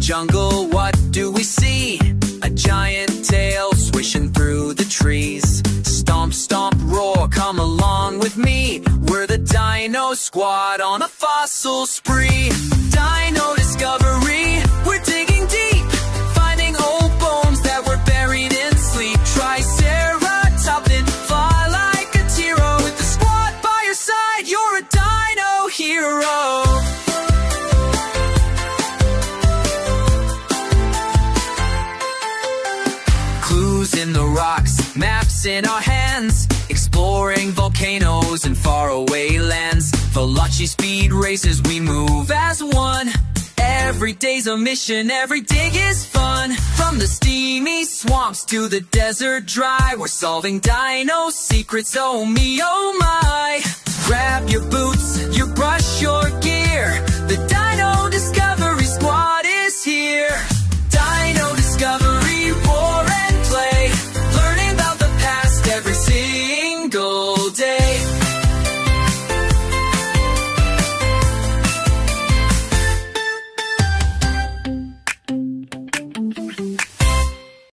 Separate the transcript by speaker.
Speaker 1: jungle, what do we see? A giant tail swishing through the trees. Stomp, stomp, roar, come along with me. We're the Dino Squad on a fossil spree. Dino discovery, we're digging deep. Finding old bones that were buried in sleep. Triceratopin, fly like a Tiro. With the squad by your side, you're a dino hero. Clues in the rocks, maps in our hands Exploring volcanoes and faraway lands. Veloci speed races, we move as one. Every day's a mission, every dig is fun. From the steamy swamps to the desert dry We're solving dino secrets, oh me, oh my